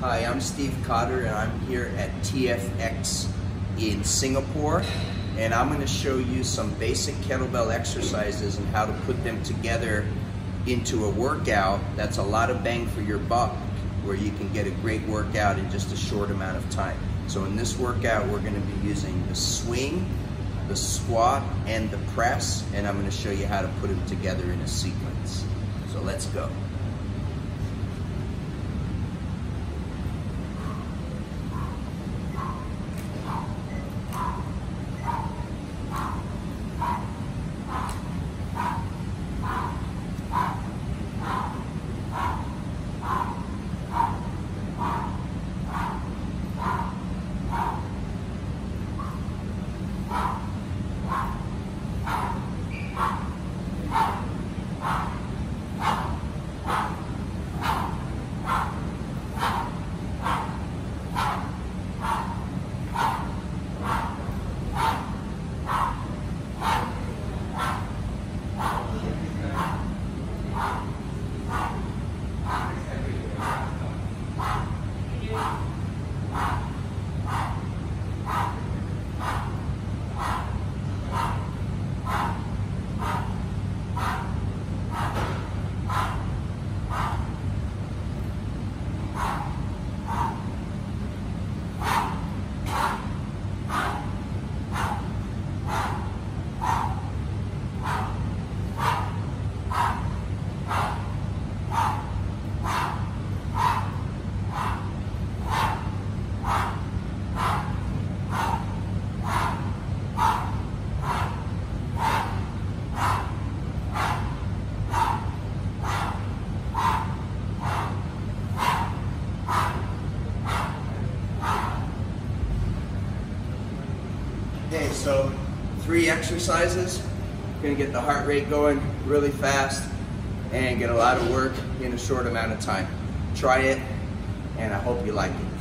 Hi, I'm Steve Cotter and I'm here at TFX in Singapore and I'm going to show you some basic kettlebell exercises and how to put them together into a workout that's a lot of bang for your buck where you can get a great workout in just a short amount of time. So in this workout we're going to be using the swing, the squat, and the press and I'm going to show you how to put them together in a sequence. So let's go. Okay, so three exercises. Gonna get the heart rate going really fast and get a lot of work in a short amount of time. Try it, and I hope you like it.